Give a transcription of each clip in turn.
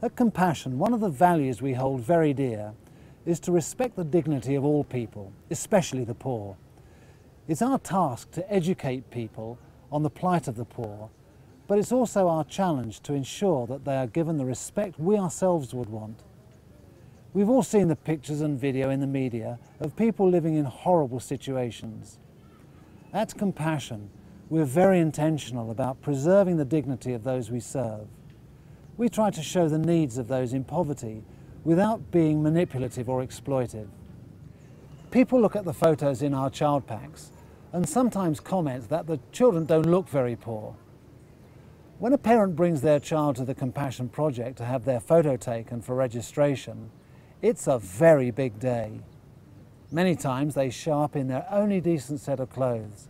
At Compassion, one of the values we hold very dear is to respect the dignity of all people, especially the poor. It's our task to educate people on the plight of the poor, but it's also our challenge to ensure that they are given the respect we ourselves would want. We've all seen the pictures and video in the media of people living in horrible situations. At Compassion, we're very intentional about preserving the dignity of those we serve. We try to show the needs of those in poverty without being manipulative or exploitive. People look at the photos in our child packs and sometimes comment that the children don't look very poor. When a parent brings their child to the Compassion Project to have their photo taken for registration, it's a very big day. Many times they show up in their only decent set of clothes.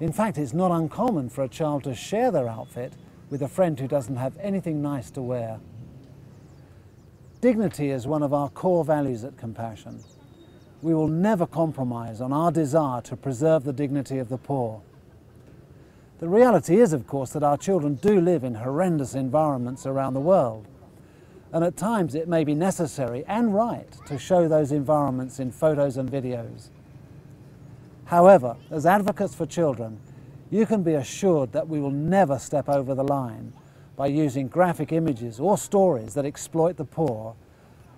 In fact, it's not uncommon for a child to share their outfit with a friend who doesn't have anything nice to wear. Dignity is one of our core values at Compassion. We will never compromise on our desire to preserve the dignity of the poor. The reality is, of course, that our children do live in horrendous environments around the world. And at times it may be necessary and right to show those environments in photos and videos. However, as advocates for children, you can be assured that we will never step over the line by using graphic images or stories that exploit the poor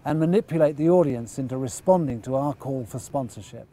and manipulate the audience into responding to our call for sponsorship.